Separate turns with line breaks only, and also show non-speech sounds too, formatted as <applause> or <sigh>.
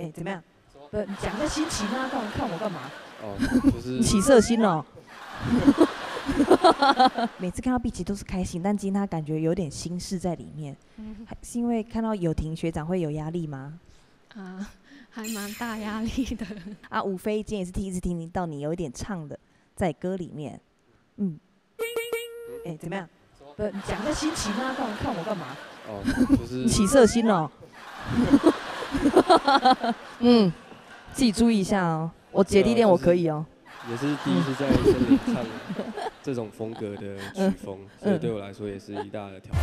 哎，怎么样？不，你讲个心情啊，干嘛看我干嘛？
哦，就是 <laughs>
起色心哦。<laughs> 每次看到碧琪都是开心，但今天他感觉有点心事在里面，还是因为看到友婷学长会有压力吗？
啊，还蛮大压力的。
啊，吴飞今天也是第一次听到你有一点唱的在歌里面，嗯，哎，怎么样？不，你讲个心情啊，干嘛看我干嘛？
哦，就是
起色心哦。<laughs> <laughs> 嗯，自己注意一下哦。我姐弟恋我可以哦。
也是第一次在森林唱这种风格的曲风，所以对我来说也是一大的挑战。